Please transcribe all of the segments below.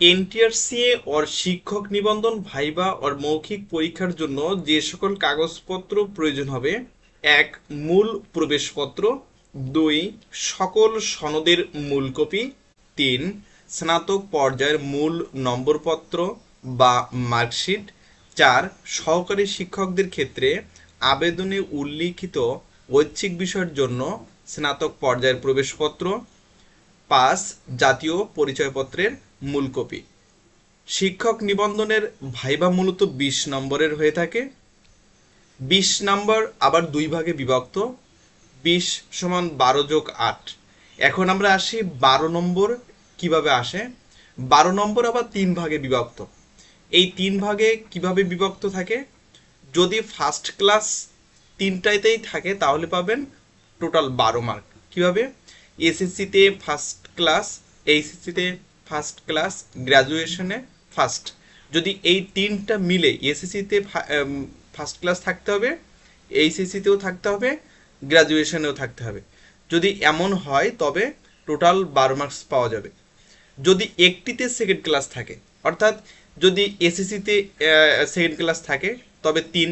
NTRCA ওর শিক্ষক নিবন্ধন, viva ওর মৌখিক পরীক্ষার জন্য যে সকল কাগজপত্র প্রয়োজন হবে, এক, মূল প্রবেশপত্র, দুই, সকল সনদের মূল কপি, তিন, স্নাতক পর্যায়ের মূল নম্বরপত্র বা মার্কশিট, চার, সহকারী শিক্ষকদের ক্ষেত্রে আবেদনে উল্লিখিত ঐচ্ছিক বিষয়ের জন্য স্নাতক পর্যায়ের প্রবেশপত্র, পাঁচ, জাতীয় পরিচয়পত্রের মূল কপি শিক্ষক নিবন্ধনের ভাইবা মূলত বিশ নম্বরের হয়ে থাকে। বিশ নম্বর আবার দুই ভাগে বিভক্ত। বিশ সমান বারো যোগ আট। এখন আমরা আসি বারো নম্বর কীভাবে আসে। বারো নম্বর আবার তিন ভাগে বিভক্ত। এই তিন ভাগে কীভাবে বিভক্ত থাকে? যদি ফার্স্ট ক্লাস তিনটাইতেই থাকে, তাহলে পাবেন টোটাল বারো মার্ক কীভাবে? এসএসসিতে ফার্স্ট ক্লাস এইচএসসিতে ফার্স্ট ক্লাস গ্র্যাজুয়েশনে ফার্স্ট যদি এই তিনটা মিলে এসএসসিতে ফার্স্ট ক্লাস থাকতে হবে এইচএসসিতেও থাকতে হবে গ্র্যাজুয়েশনেও থাকতে হবে। যদি এমন হয়, তবে টোটাল বারো মার্কস পাওয়া যাবে। যদি একটিতে সেকেন্ড ক্লাস থাকে, অর্থাৎ যদি এসএসসিতে সেকেন্ড ক্লাস থাকে, তবে তিন,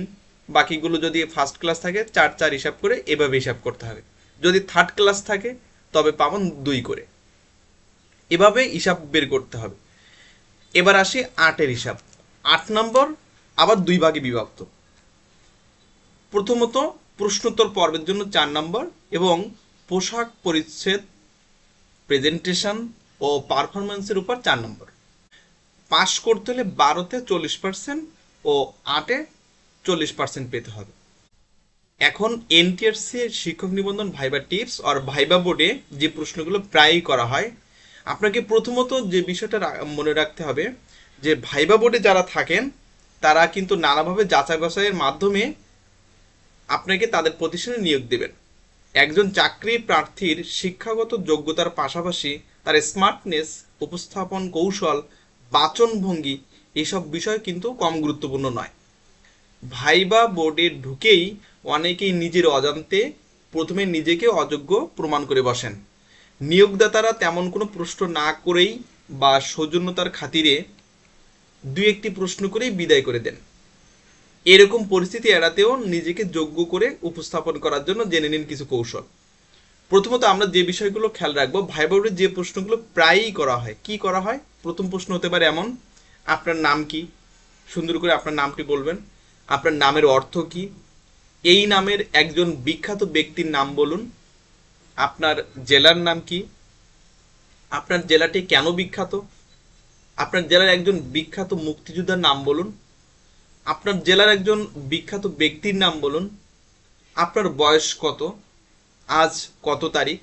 বাকিগুলো যদি ফার্স্ট ক্লাস থাকে, চার চার হিসাব করে এভাবে হিসাব করতে হবে। যদি থার্ড ক্লাস থাকে, তবে পাবন দুই করে। এভাবে হিসাব বের করতে হবে। এবার আসি আটের হিসাব। আট নম্বর, আবার দুই ভাগে বিভক্ত। প্রথমত, প্রশ্নোত্তর পর্বের জন্য চার নম্বর এবং পোশাক পরিচ্ছেদ প্রেজেন্টেশন ও পারফরমেন্সের উপর চার নম্বর। পাস করতে হলে বারোতে চল্লিশ পার্সেন্ট ও আটে চল্লিশ পার্সেন্ট পেতে হবে। এখন এনটিআরসি শিক্ষক নিবন্ধন ভাইবা টিপস আর ভাইবা বোর্ডে যে প্রশ্নগুলো প্রায়ই করা হয় আপনাকে প্রথমত যে বিষয়টা মনে রাখতে হবে, যে ভাইবা বোর্ডে যারা থাকেন, তারা কিন্তু নানাভাবে যাচাই বাছাইয়ের মাধ্যমে আপনাকে তাদের প্রতিষ্ঠানে নিয়োগ দেবেন। একজন চাকরি প্রার্থীর শিক্ষাগত যোগ্যতার পাশাপাশি তার স্মার্টনেস উপস্থাপন কৌশল, বাচনভঙ্গি এসব বিষয় কিন্তু কম গুরুত্বপূর্ণ নয়। ভাইবা বোর্ডে ঢুকেই অনেকেই নিজের অজান্তে প্রথমে নিজেকে অযোগ্য প্রমাণ করে বসেন। নিয়োগদাতারা তেমন কোনো প্রশ্ন না করেই বা সৌজন্যতার খাতিরে দু একটি প্রশ্ন করেই বিদায় করে দেন। এরকম পরিস্থিতি এড়াতেও নিজেকে যোগ্য করে উপস্থাপন করার জন্য জেনে নিন কিছু কৌশল। প্রথমত আমরা যে বিষয়গুলো খেয়াল রাখব ভাইবোর্ডের যে প্রশ্নগুলো প্রায়ই করা হয়। কি করা হয়? প্রথম প্রশ্ন হতে পারে এমন, আপনার নাম কি? সুন্দর করে আপনার নামটি বলবেন। আপনার নামের অর্থ কি? এই নামের একজন বিখ্যাত ব্যক্তির নাম বলুন। আপনার জেলার নাম কি? আপনার জেলাটি কেন বিখ্যাত? আপনার জেলার একজন বিখ্যাত মুক্তিযোদ্ধার নাম বলুন। আপনার জেলার একজন বিখ্যাত ব্যক্তির নাম বলুন। আপনার বয়স কত? আজ কত তারিখ?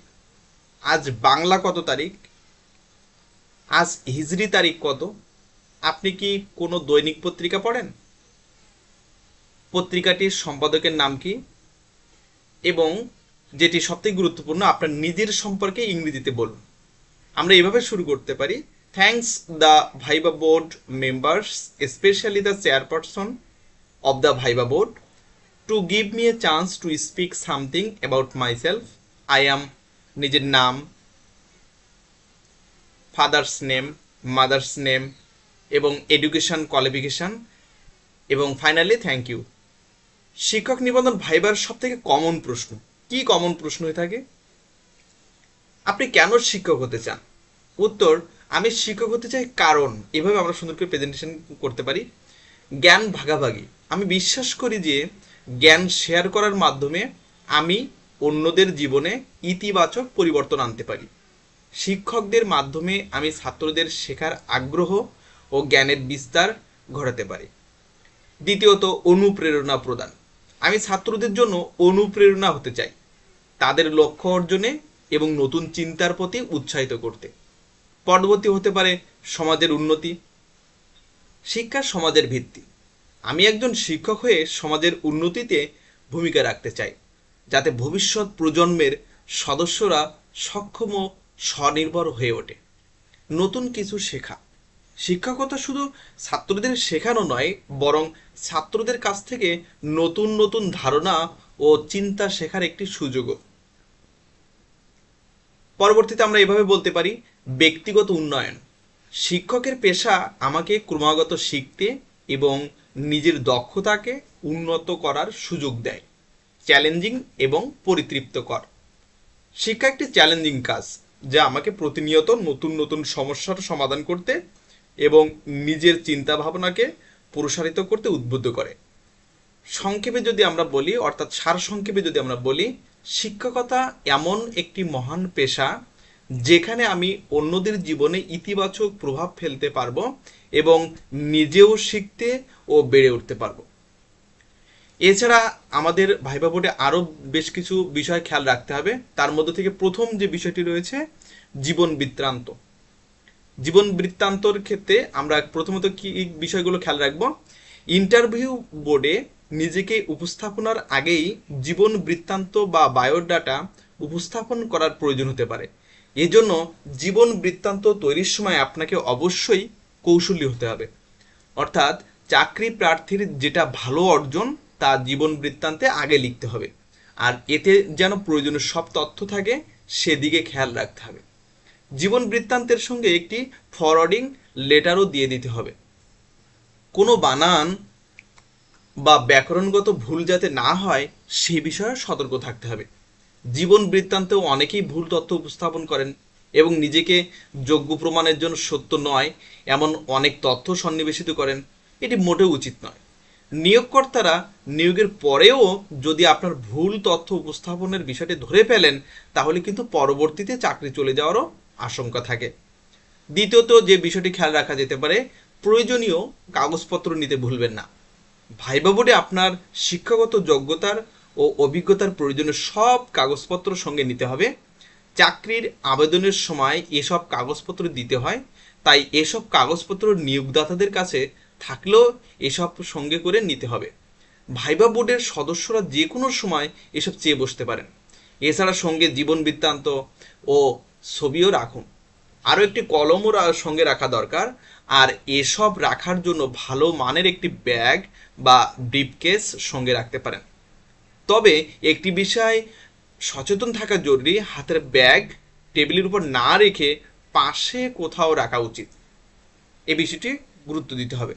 আজ বাংলা কত তারিখ? আজ হিজরি তারিখ কত? আপনি কি কোনো দৈনিক পত্রিকা পড়েন? পত্রিকাটির সম্পাদকের নাম কি? এবং যেটি সবথেকে গুরুত্বপূর্ণ, আপনার নিজের সম্পর্কে ইংরেজিতে বলুন। আমরা এভাবে শুরু করতে পারি। Thanks the viva board members specially the chairperson of the viva board to give me a chance to speak something about myself I am নিজের নাম ফাদার্স নেম মাদার্স নেম এবং এডুকেশন কোয়ালিফিকেশান এবং ফাইনালি থ্যাংক ইউ শিক্ষক নিবন্ধন ভাইবার সব থেকে common প্রশ্ন। কি কমন প্রশ্ন হয়ে থাকে? আপনি কেন শিক্ষক হতে চান? উত্তর, আমি শিক্ষক হতে চাই কারণ, এভাবে আমরা সুন্দর করে প্রেজেন্টেশন করতে পারি। জ্ঞান ভাগাভাগি। আমি বিশ্বাস করি যে জ্ঞান শেয়ার করার মাধ্যমে আমি অন্যদের জীবনে ইতিবাচক পরিবর্তন আনতে পারি। শিক্ষকদের মাধ্যমে আমি ছাত্রদের শেখার আগ্রহ ও জ্ঞানের বিস্তার ঘটাতে পারি। দ্বিতীয়ত, অনুপ্রেরণা প্রদান। আমি ছাত্রদের জন্য অনুপ্রেরণা হতে চাই। তাদের লক্ষ্য অর্জনে এবং নতুন চিন্তার প্রতি উৎসাহিত করতে। পরবর্তী হতে পারে সমাজের উন্নতি, শিক্ষা সমাজের ভিত্তি। আমি একজন শিক্ষক হয়ে সমাজের উন্নতিতে ভূমিকা রাখতে চাই, যাতে ভবিষ্যৎ প্রজন্মের সদস্যরা সক্ষম ও স্বনির্ভর হয়ে ওঠে। নতুন কিছু শেখা। শিক্ষকতা শুধু ছাত্রদের শেখানো নয়, বরং ছাত্রদের কাছ থেকে নতুন নতুন ধারণা ও চিন্তা শেখার একটি সুযোগও। পরবর্তীতে আমরা এভাবে বলতে পারি, ব্যক্তিগত উন্নয়ন। শিক্ষকের পেশা আমাকে ক্রমাগত শিখতে এবং নিজের দক্ষতাকে উন্নত করার সুযোগ দেয়। চ্যালেঞ্জিং এবং পরিতৃপ্তকর। শিক্ষা একটি চ্যালেঞ্জিং কাজ, যা আমাকে প্রতিনিয়ত নতুন নতুন সমস্যার সমাধান করতে এবং নিজের চিন্তা ভাবনাকে প্রসারিত করতে উদ্বুদ্ধ করে। সংক্ষেপে যদি আমরা বলি, অর্থাৎ সার সংক্ষেপে যদি আমরা বলি শিক্ষকতা এমন একটি মহান পেশা যেখানে আমি অন্যদের জীবনে ইতিবাচক প্রভাব ফেলতে পারব এবং নিজেও শিখতে ও বেড়ে উঠতে পারব। এছাড়া আমাদের ভাইবা বোর্ডে আরও বেশ কিছু বিষয় খেয়াল রাখতে হবে। তার মধ্যে থেকে প্রথম যে বিষয়টি রয়েছে, জীবন বৃত্তান্ত। জীবন বৃত্তান্তর ক্ষেত্রে আমরা প্রথমত কি বিষয়গুলো খেয়াল রাখব? ইন্টারভিউ বোর্ডে নিজেকে উপস্থাপনার আগেই জীবন বৃত্তান্ত বা বায়োডাটা উপস্থাপন করার প্রয়োজন হতে পারে। এজন্য জীবন বৃত্তান্ত তৈরির সময় আপনাকে অবশ্যই কৌশলী হতে হবে। অর্থাৎ চাকরি প্রার্থীর যেটা ভালো অর্জন, তা জীবন বৃত্তান্তে আগে লিখতে হবে। আর এতে যেন প্রয়োজনীয় সব তথ্য থাকে, সেদিকে খেয়াল রাখতে হবে। জীবন বৃত্তান্তের সঙ্গে একটি ফরওয়ার্ডিং লেটারও দিয়ে দিতে হবে। কোনো বানান বা ব্যাকরণগত ভুল যাতে না হয়, সে বিষয়ে সতর্ক থাকতে হবে। জীবন বৃত্তান্তেও অনেকেই ভুল তথ্য উপস্থাপন করেন এবং নিজেকে যোগ্য প্রমাণের জন্য সত্য নয়, এমন অনেক তথ্য সন্নিবেশিত করেন। এটি মোটেও উচিত নয়। নিয়োগকর্তারা নিয়োগের পরেও যদি আপনার ভুল তথ্য উপস্থাপনের বিষয়টি ধরে ফেলেন, তাহলে কিন্তু পরবর্তীতে চাকরি চলে যাওয়ারও আশঙ্কা থাকে। দ্বিতীয়ত, যে বিষয়টি খেয়াল রাখা যেতে পারে, প্রয়োজনীয় কাগজপত্র নিতে ভুলবেন না। ভাইবা বোর্ডে আপনার শিক্ষাগত যোগ্যতার ও অভিজ্ঞতার প্রয়োজনীয় সব কাগজপত্র সঙ্গে নিতে হবে। চাকরির আবেদনের সময় এসব কাগজপত্র দিতে হয়। তাই এসব কাগজপত্র নিয়োগদাতাদের কাছে থাকলেও এসব সঙ্গে করে নিতে হবে। ভাইবা বোর্ডের সদস্যরা যে কোনো সময় এসব চেয়ে বসতে পারেন। এছাড়া সঙ্গে জীবন বৃত্তান্ত ও ছবিও রাখুন। আরও একটি কলমও সঙ্গে রাখা দরকার। আর এসব রাখার জন্য ভালো মানের একটি ব্যাগ বা ব্রিফকেস সঙ্গে রাখতে পারেন। তবে একটি বিষয় সচেতন থাকা জরুরি, হাতের ব্যাগ টেবিলের উপর না রেখে পাশে কোথাও রাখা উচিত। এ বিষয়টি গুরুত্ব দিতে হবে।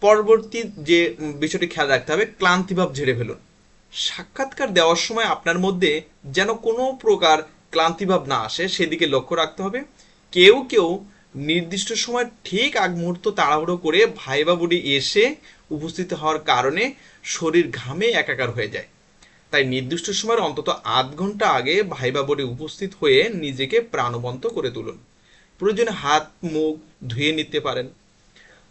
পরবর্তী যে বিষয়টি খেয়াল রাখতে হবে ক্লান্তিভাব ঝেড়ে ফেলুন। সাক্ষাৎকার দেওয়ার সময় আপনার মধ্যে যেন কোনো প্রকার ক্লান্তিভাব না আসে, সেদিকে লক্ষ্য রাখতে হবে। কেউ কেউ নির্দিষ্ট সময় ঠিক আগ মুহূর্ত তাড়াহুড়ো করে ভাইবা বুড়ি এসে উপস্থিত হওয়ার কারণে শরীর ঘামে একাকার হয়ে যায়। তাই নির্দিষ্ট সময়ের অন্তত আধ ঘণ্টা আগে ভাইবা বোর্ডে উপস্থিত হয়ে নিজেকে প্রাণবন্ত করে তুলুন। প্রয়োজনে হাত, মুখ ধুয়ে নিতে পারেন।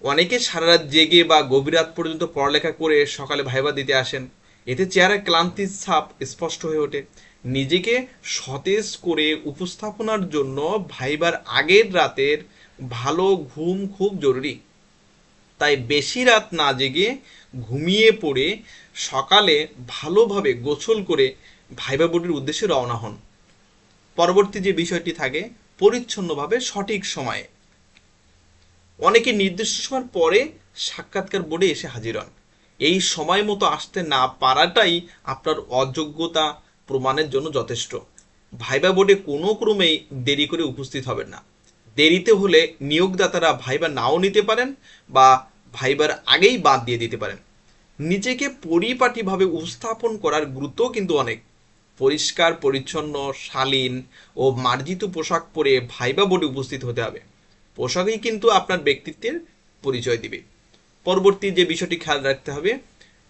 অনেকে সারা রাত জেগে বা গভীর রাত পর্যন্ত পড়ালেখা করে সকালে ভাইবা দিতে আসেন। এতে চেহারায় ক্লান্তির ছাপ স্পষ্ট হয়ে ওঠে। নিজেকে সতেজ করে উপস্থাপনার জন্য ভাইবার আগের রাতের ভালো ঘুম খুব জরুরি। তাই বেশি রাত না জেগে ঘুমিয়ে পড়ে সকালে ভালোভাবে গোছল করে ভাইবা বোর্ডের উদ্দেশ্যে রওনা হন। পরবর্তী যে বিষয়টি থাকে, পরিচ্ছন্নভাবে সঠিক সময়ে। অনেকে নির্দিষ্ট সময়ের পরে সাক্ষাৎকার বোর্ডে এসে হাজির হন। এই সময় মতো আসতে না পারাটাই আপনার অযোগ্যতা প্রমাণের জন্য যথেষ্ট। ভাইবা বোর্ডে কোনো ক্রমেই দেরি করে উপস্থিত হবেন না। দেরিতে হলে নিয়োগদাতারা ভাইবা নাও নিতে পারেন বা ভাইবার আগেই বাদ দিয়ে দিতে পারেন। নিজেকে পরিপাটিভাবে উপস্থাপন করার গুরুত্ব কিন্তু অনেক। পরিষ্কার, পরিচ্ছন্ন, শালীন ও মার্জিত পোশাক পরে ভাইবা বোর্ডে উপস্থিত হতে হবে। পোশাকই কিন্তু আপনার ব্যক্তিত্বের পরিচয় দিবে। পরবর্তী যে বিষয়টি খেয়াল রাখতে হবে,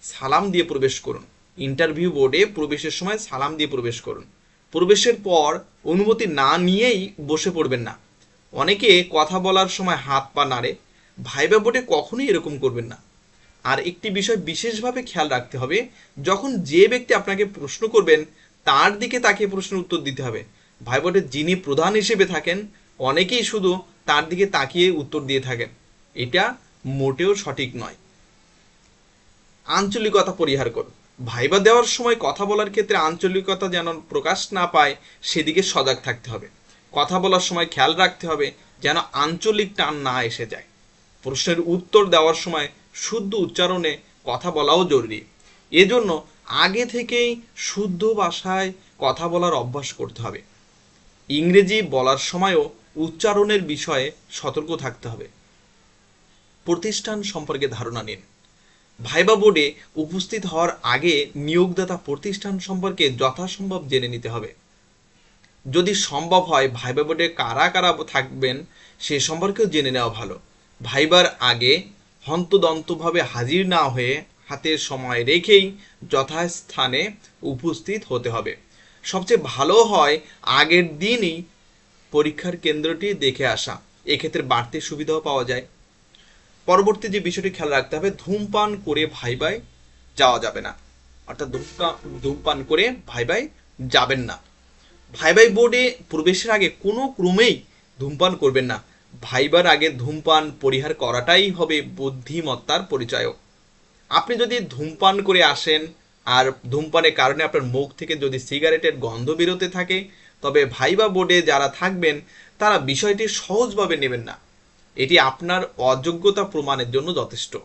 সালাম দিয়ে প্রবেশ করুন। ইন্টারভিউ বোর্ডে প্রবেশের সময় সালাম দিয়ে প্রবেশ করুন। প্রবেশের পর অনুমতি না নিয়েই বসে পড়বেন না। অনেকে কথা বলার সময় হাত পা নাড়ে। ভাইবা বোর্ডে কখনোই এরকম করবেন না। আর একটি বিষয় বিশেষভাবে খেয়াল রাখতে হবে, যখন যে ব্যক্তি আপনাকে প্রশ্ন করবেন, তার দিকে তাকে প্রশ্নের উত্তর দিতে হবে। ভাই বোর্ডে যিনি প্রধান হিসেবে থাকেন, অনেকেই শুধু তার দিকে তাকিয়ে উত্তর দিয়ে থাকেন। এটা মোটেও সঠিক নয়। আঞ্চলিকতা পরিহার করুন। ভাইবা দেওয়ার সময় কথা বলার ক্ষেত্রে আঞ্চলিকতা যেন প্রকাশ না পায়, সেদিকে সজাগ থাকতে হবে। কথা বলার সময় খেয়াল রাখতে হবে যেন আঞ্চলিক টান না এসে যায়। প্রশ্নের উত্তর দেওয়ার সময় শুদ্ধ উচ্চারণে কথা বলাও জরুরি। এজন্য আগে থেকেই শুদ্ধ ভাষায় কথা বলার অভ্যাস করতে হবে। ইংরেজি বলার সময়ও উচ্চারণের বিষয়ে সতর্ক থাকতে হবে। প্রতিষ্ঠান সম্পর্কে ধারণা নিন। ভাইবা বোর্ডে উপস্থিত হওয়ার আগে নিয়োগদাতা প্রতিষ্ঠান সম্পর্কে যথাসম্ভব জেনে নিতে হবে। যদি সম্ভব হয় ভাইবা বোর্ডে কারা কারা থাকবেন, সে সম্পর্কেও জেনে নেওয়া ভালো। ভাইবার আগে হন্তদন্তভাবে হাজির না হয়ে হাতের সময় রেখেই যথাস্থানে উপস্থিত হতে হবে। সবচেয়ে ভালো হয় আগের দিনই পরীক্ষার কেন্দ্রটি দেখে আসা। এক্ষেত্রে বাড়তি সুবিধাও পাওয়া যায়। পরবর্তী যে বিষয়টি খেয়াল রাখতে হবে, ধূমপান করে ভাই ভাই যাওয়া যাবে না। অর্থাৎ ধূমপান করে ভাই ভাই যাবেন না। ভাই ভাই বোর্ডে প্রবেশের আগে কোনো ক্রমেই ধূমপান করবেন না। ভাইবার আগে ধূমপান পরিহার করাটাই হবে বুদ্ধিমত্তার পরিচয়। আপনি যদি ধূমপান করে আসেন, আর ধূমপানের কারণে আপনার মুখ থেকে যদি সিগারেটের গন্ধ বেরোতে থাকে, তবে ভাইবা বোর্ডে যারা থাকবেন, তারা বিষয়টি সহজভাবে নেবেন না। এটি আপনার অযোগ্যতা প্রমাণের জন্য যথেষ্ট।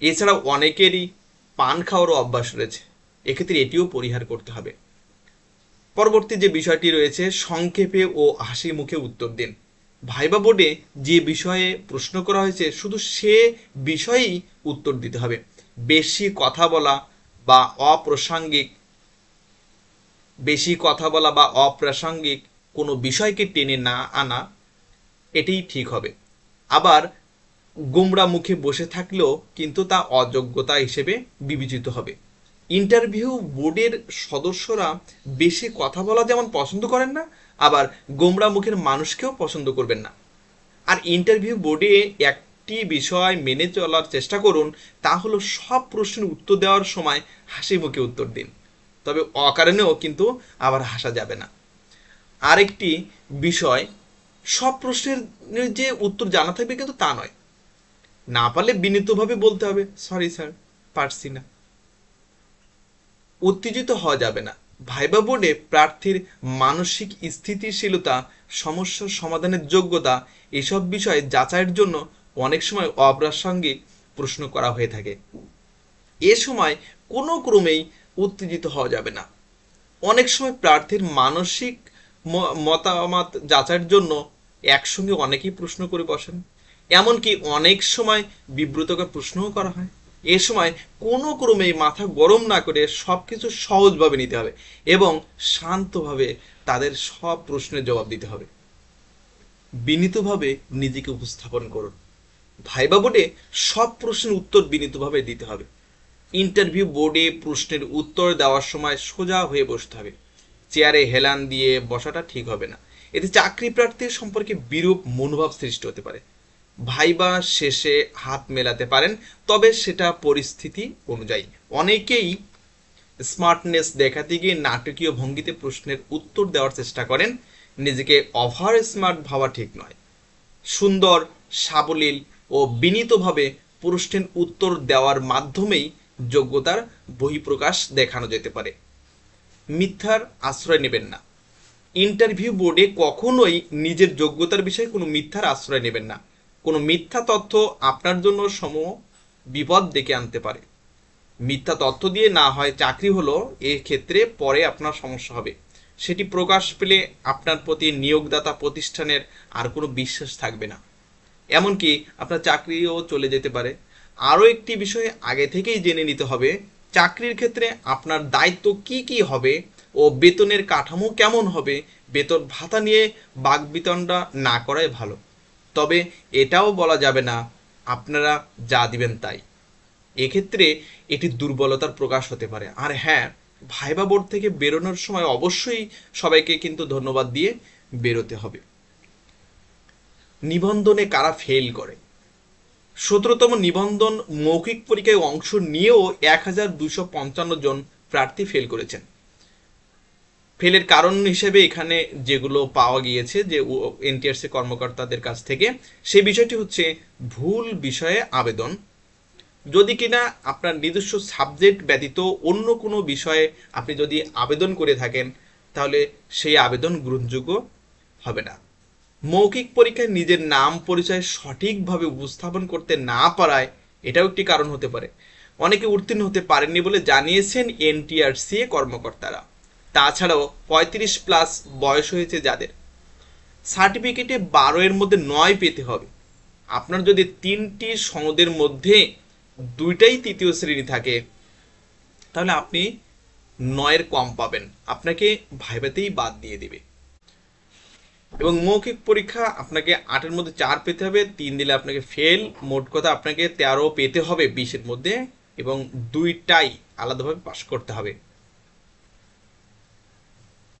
এছাড়া অনেকেরই পান খাওয়ারও অভ্যাস রয়েছে। এক্ষেত্রে এটিও পরিহার করতে হবে। পরবর্তী যে বিষয়টি রয়েছে, সংক্ষেপে ও হাসি মুখে উত্তর দিন। ভাইবা বোর্ডে যে বিষয়ে প্রশ্ন করা হয়েছে, শুধু সে বিষয়েই উত্তর দিতে হবে। বেশি কথা বলা বা অপ্রাসঙ্গিক, বেশি কথা বলা বা অপ্রাসঙ্গিক কোনো বিষয়কে টেনে না আনা, এটাই ঠিক হবে। আবার গোমরা মুখে বসে থাকলেও কিন্তু তা অযোগ্যতা হিসেবে বিবেচিত হবে। ইন্টারভিউ বোর্ডের সদস্যরা বেশি কথা বলা যেমন পছন্দ করেন না, আবার গোমরা মুখের মানুষকেও পছন্দ করবেন না। আর ইন্টারভিউ বোর্ডে একটি বিষয় মেনে চলার চেষ্টা করুন, তা হলো সব প্রশ্নের উত্তর দেওয়ার সময় হাসি মুখে উত্তর দিন। তবে অকারণেও কিন্তু আবার হাসা যাবে না। আরেকটি বিষয় সব প্রশ্নের যে উত্তর জানা থাকবে কিন্তু তা নয়। না পারলে বিনীতভাবে বলতে হবে সরি স্যার পারছি না। উত্তেজিত হওয়া যাবে না। ভাইবা বোর্ডে প্রার্থীর মানসিক স্থিতিশীলতা, সমস্যার সমাধানের যোগ্যতা এসব বিষয়ে যাচাইয়ের জন্য অনেক সময় অপ্রাসঙ্গিক প্রশ্ন করা হয়ে থাকে। এ সময় কোনো ক্রমেই উত্তেজিত হওয়া যাবে না। অনেক সময় প্রার্থীর মানসিক মতামত যাচাইয়ের জন্য একসঙ্গে অনেকেই প্রশ্ন করে বসেন। এমনকি অনেক সময় বিব্রতকর প্রশ্নও করা হয়। এ সময় কোনো ক্রমেই মাথা গরম না করে সব কিছু সহজভাবে নিতে হবে এবং শান্তভাবে তাদের সব প্রশ্নের জবাব দিতে হবে। বিনীতভাবে নিজেকে উপস্থাপন করুন। ভাইবা বোর্ডে সব প্রশ্নের উত্তর বিনীতভাবে দিতে হবে। ইন্টারভিউ বোর্ডে প্রশ্নের উত্তর দেওয়ার সময় সোজা হয়ে বসতে হবে। চেয়ারে হেলান দিয়ে বসাটা ঠিক হবে না। এতে চাকরি প্রার্থীর সম্পর্কে বিরূপ মনোভাব সৃষ্টি হতে পারে। ভাইবা শেষে হাত মেলাতে পারেন, তবে সেটা পরিস্থিতি অনুযায়ী। অনেকেই স্মার্টনেস দেখাতে গিয়ে নাটকীয় ভঙ্গিতে প্রশ্নের উত্তর দেওয়ার চেষ্টা করেন, নিজেকে ওভার স্মার্ট ভাবা ঠিক নয়। সুন্দর, সাবলীল ও বিনীতভাবে প্রশ্নের উত্তর দেওয়ার মাধ্যমেই যোগ্যতার বহিঃপ্রকাশ দেখানো যেতে পারে। মিথ্যার আশ্রয় নেবেন না। ইন্টারভিউ বোর্ডে কখনোই নিজের যোগ্যতার বিষয়ে কোনো মিথ্যার আশ্রয় নেবেন না। কোনো মিথ্যা তথ্য আপনার জন্য সম বিপদ ডেকে আনতে পারে। মিথ্যা তথ্য দিয়ে না হয় চাকরি হলো ক্ষেত্রে পরে আপনার সমস্যা হবে। সেটি প্রকাশ পেলে আপনার প্রতি নিয়োগদাতা প্রতিষ্ঠানের আর কোনো বিশ্বাস থাকবে না। এমনকি আপনার চাকরিও চলে যেতে পারে। আরও একটি বিষয় আগে থেকেই জেনে নিতে হবে, চাকরির ক্ষেত্রে আপনার দায়িত্ব কি কি হবে ও বেতনের কাঠামো কেমন হবে, বেতন ভাতা নিয়ে বাগবিতণ্ডা না করাই ভালো। তবে এটাও বলা যাবে না, আপনারা যা দিবেন তাই। এক্ষেত্রে এটি দুর্বলতার প্রকাশ হতে পারে। আর হ্যাঁ ভাইবা বোর্ড থেকে বেরোনোর সময় অবশ্যই সবাইকে কিন্তু ধন্যবাদ দিয়ে বেরোতে হবে। নিবন্ধনে কারা ফেল করে? সতেরোতম নিবন্ধন মৌখিক পরীক্ষায় অংশ নিয়েও এক হাজার দুশো পঞ্চান্ন জন প্রার্থী ফেল করেছেন। ফেলের কারণ হিসেবে এখানে যেগুলো পাওয়া গিয়েছে যে এনটিআরসি কর্মকর্তাদের কাছ থেকে সেই বিষয়টি হচ্ছে ভুল বিষয়ে আবেদন। যদি কিনা আপনার নিজস্ব সাবজেক্ট ব্যতীত অন্য কোনো বিষয়ে আপনি যদি আবেদন করে থাকেন, তাহলে সেই আবেদন গ্রহণযোগ্য হবে না। মৌখিক পরীক্ষায় নিজের নাম পরিচয় সঠিকভাবে উপস্থাপন করতে না পারায় এটাও একটি কারণ হতে পারে। অনেকে উত্তীর্ণ হতে পারেননি বলে জানিয়েছেন এনটিআরসি কর্মকর্তারা। তাছাড়াও পঁয়ত্রিশ প্লাস বয়স হয়েছে যাদের। সার্টিফিকেটে বারো এর মধ্যে নয় পেতে হবে। আপনার যদি তিনটি সনদের মধ্যে দুইটাই তৃতীয় শ্রেণি থাকে, তাহলে আপনি নয়ের কম পাবেন। আপনাকে ভাইভাতেই বাদ দিয়ে দিবে। এবং মৌখিক পরীক্ষা আপনাকে আটের মধ্যে চার পেতে হবে, তিন দিলে আপনাকে ফেল মোট কথা আপনাকে তেরো পেতে হবে বিশের মধ্যে এবং দুইটাই আলাদাভাবে পাশ করতে হবে।